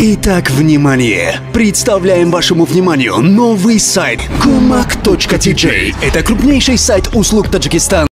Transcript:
Итак, внимание! Представляем вашему вниманию новый сайт kumak.tj. Это крупнейший сайт услуг Таджикистана